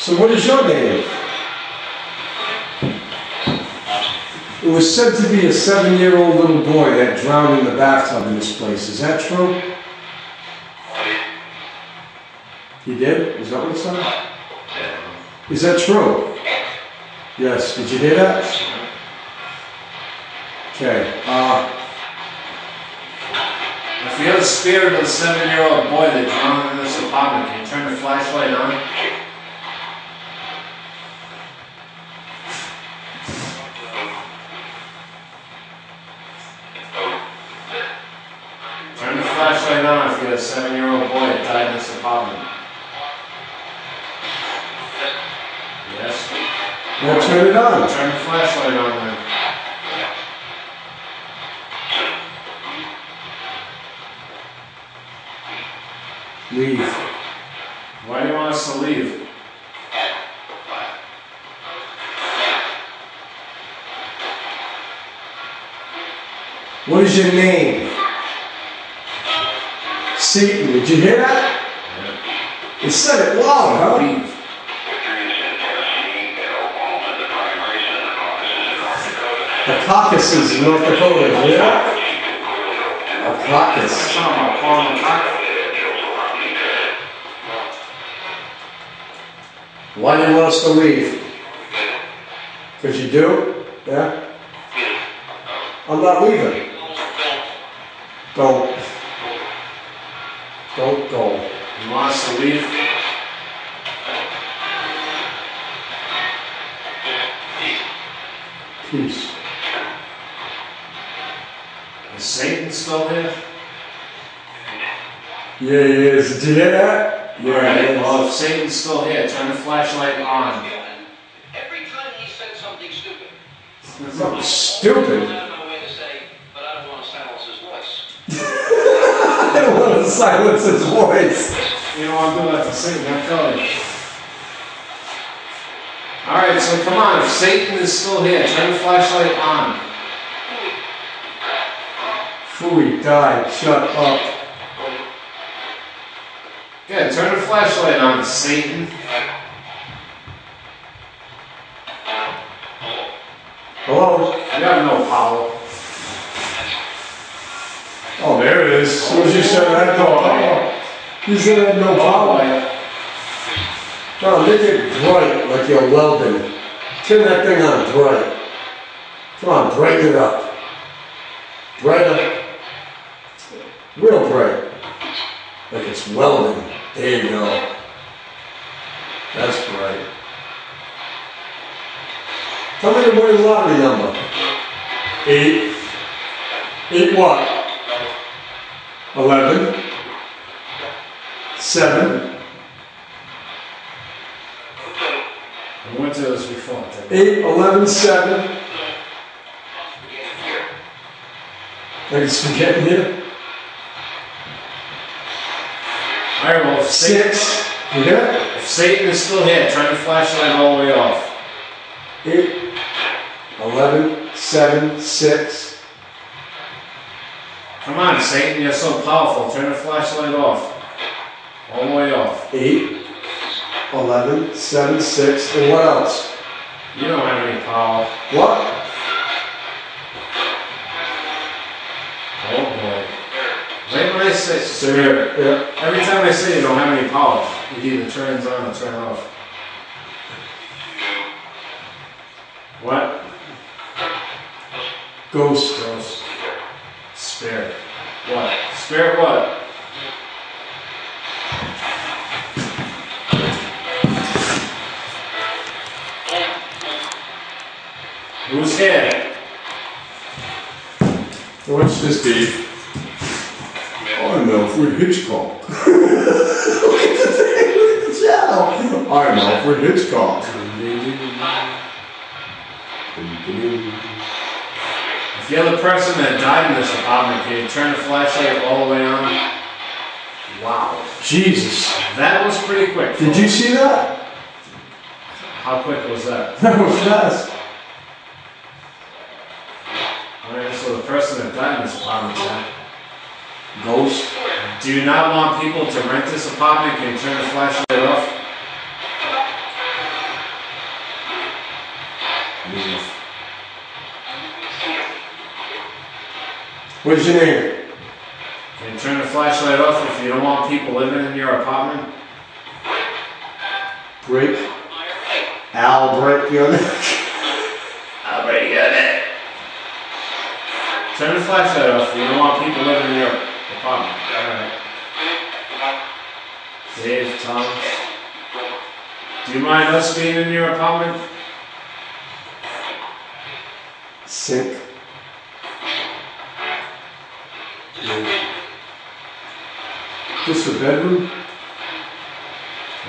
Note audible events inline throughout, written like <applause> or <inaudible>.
So what is your name? It was said to be a seven-year-old little boy that drowned in the bathtub in this place. Is that true? He did? Is that what it said? Is that true? Yes. Did you hear that? Okay. Uh, If you're the spirit of the seven-year-old boy that turn it on. Turn the flashlight on then. Leave. Why do you want us to leave? What is your name? Satan. Did you hear that? It said it loud, huh? Leave. The caucuses in North Dakota. Yeah. A caucus. Why do you want us to leave? Because you do? Yeah? I'm not leaving. Don't. Don't go. You want us to leave? Peace. Is Satan still here? Yeah, he is. Did you hear that? Yeah, Alright, he is. well, if Satan's still here, turn the flashlight on. Every time he said something stupid, Something I stupid. went out of my way to say, but I don't want to silence his voice. <laughs> I don't want to silence his voice. You don't want to do that to Satan, I'm telling you. Alright, so come on, if Satan is still here, turn the flashlight on. Fooey, die. Shut up. Good, turn the flashlight on, Satan. Hello? You have no power. Oh, there it is. As soon as you said I had no oh, power. You said I had no power. No, make it bright like you're welding. Turn that thing on bright. Come on, brighten it up. Brighter. Real bright. Like it's welding. There you go. That's bright. Tell me the winning lottery number. Eight. Eight what? Eleven. Seven. We went to this before. Eight, eleven, seven. Like it's forgetting here. Alright, well, if Satan, Six. You hear it? if Satan is still here, turn the flashlight all the way off. Eight, eleven, seven, six. Come on, Satan, you're so powerful. Turn the flashlight off. All the way off. Eight, eleven, seven, six, and what else? You don't have any power. What? Yeah. every time I say you don't have any power, it either turns on or turns off. What? Ghost. Ghost. Spirit. What? Spirit what? Who's here? What's this, Dave? Alfred Hitchcock. Look at the thing, look at the channel. I'm Alfred Hitchcock. If the other person that died in this apartment, can you turn the flashlight all the way on? Wow. Jesus. That was pretty quick. Did you see that? How quick was that? <laughs> That was fast. Alright, so the person that died in this apartment, Ghost. Do you not want people to rent this apartment and turn the flashlight off? Move. What's your name? Can you turn the flashlight off if you don't want people living in your apartment? Rick? your Young. Turn the flashlight off. if You don't want people living in your apartment. Dave, Tom. Do you mind us being in your apartment? Sink. This a bedroom?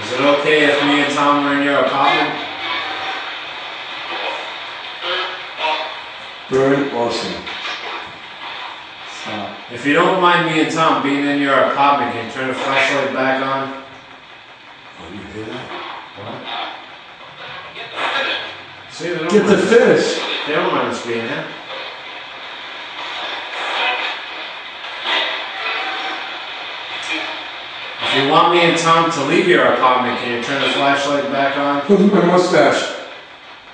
Is it okay if me and Tom are in your apartment? Burn, awesome. If you don't mind me and Tom being in your apartment, can you turn the flashlight back on? Oh, you hear that? What? See, they don't, Get the finish. they don't mind us being there. If you want me and Tom to leave your apartment, can you turn the flashlight back on? <laughs> Look at my mustache.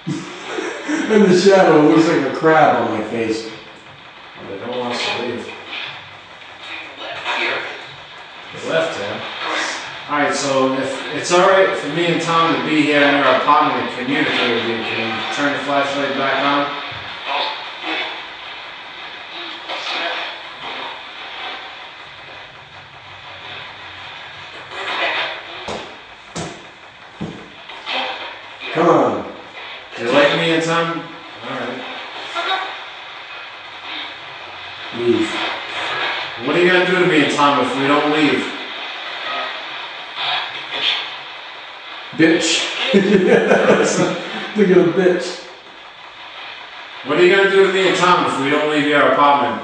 <laughs> In the shadow, it looks like a crab on my face. Well, they don't want us to leave. Left here. They left there. Alright, so if it's alright for me and Tom to be here in our apartment and communicate with you, can you turn the flashlight back on? Come on. Do you like me and Tom? Alright. Leave. What are you gonna do to me and Tom if we don't leave? Bitch. Look at a bitch. What are you gonna do to me and Tom if we don't leave your apartment?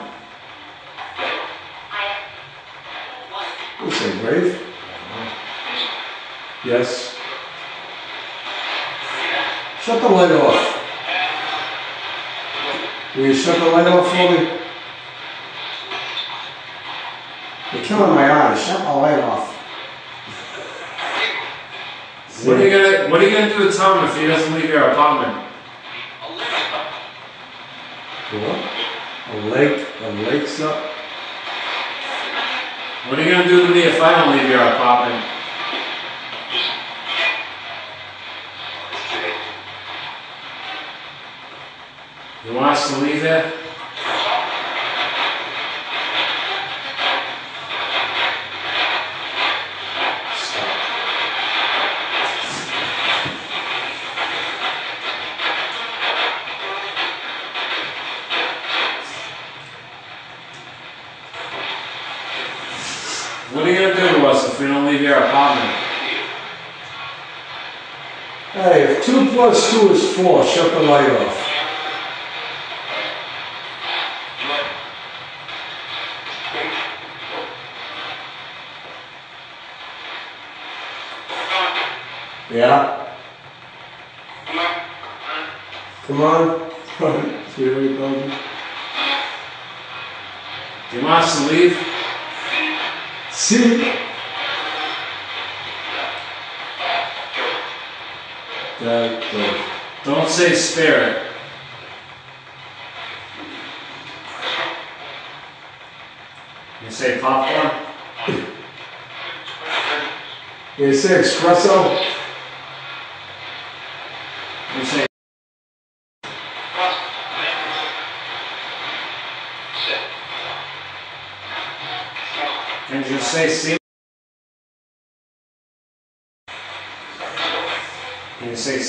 What's that, grave? Yes. Shut the light off. Will you shut the light off for me? You're killing my eyes. Shut the light off. What are you gonna What are you gonna do to Tom if he doesn't leave your apartment? What? A lake? A lake's up? What are you gonna do to me if I don't leave your apartment? You want us to leave here? Stop. What are you gonna do to us if we don't leave your apartment? If two is four, shut the light off. Yeah? Come on. See what he me? Do you want us to leave? See? That, Don't say spirit. You say popcorn? you say espresso? You say can you just say see?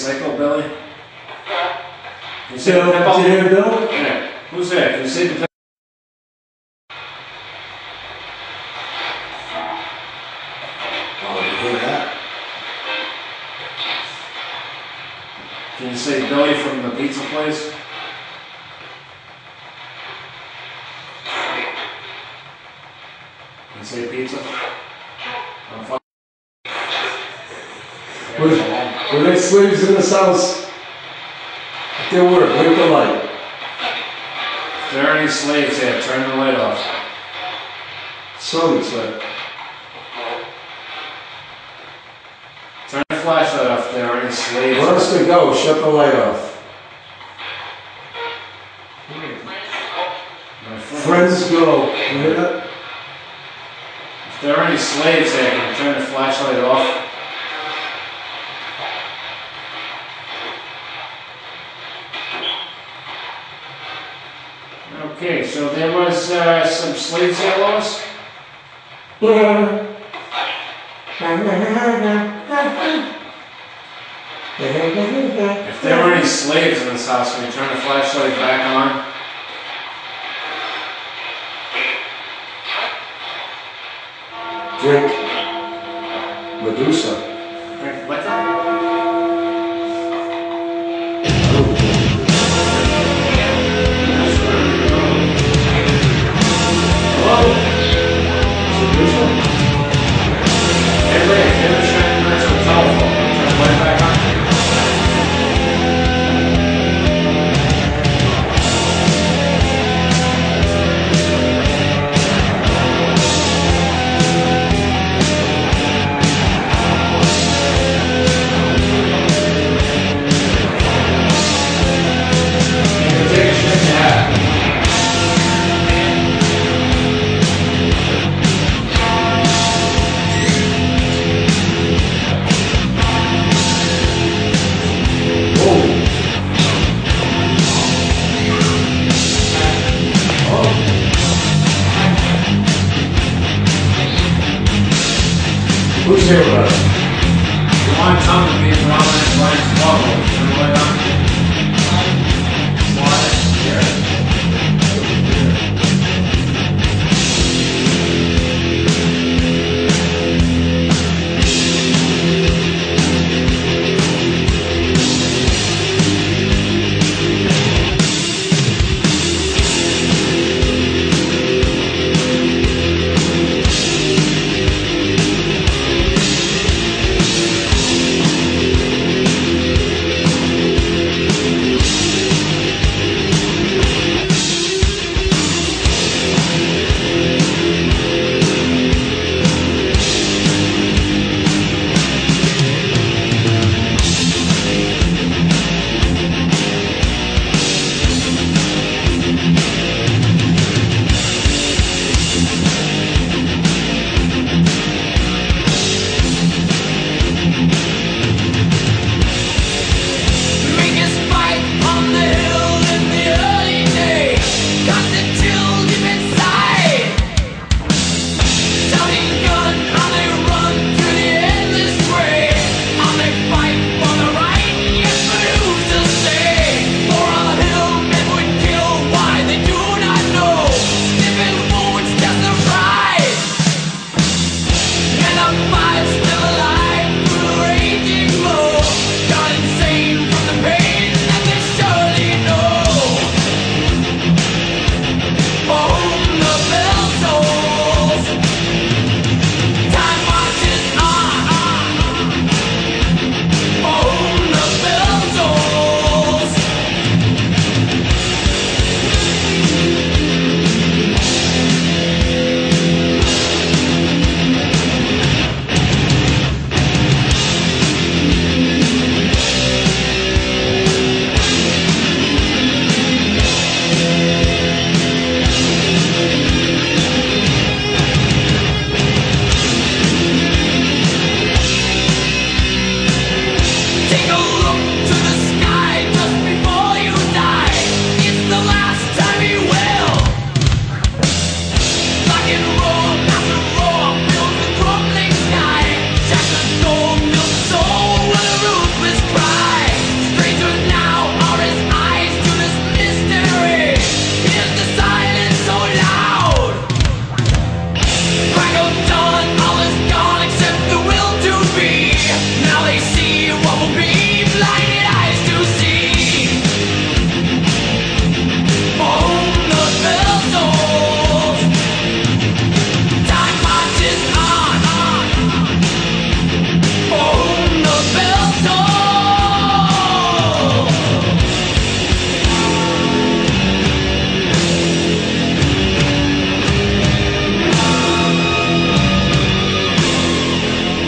Can you say psycho Billy? Can you say Bill, Pippo? did you hear Bill? Yeah. Who's there? Can you say the Oh, you hear that? Can you say Billy from the pizza place? Can you say pizza? I'm fuck- Were, were there slaves in this house? If there were, the light. If there are any slaves here, turn the light off. Some said. Turn the flashlight off if there are any slaves. Want us to go, shut the light off. Friends go You hear that? If there are any slaves here, turn the flashlight off? Okay, so there was uh, some slaves here, Lois? If there were any slaves in this house, can you turn the flashlight back on? Drink Medusa. Who's here with us? You want come to me, Robin, and Ryan's Bubble,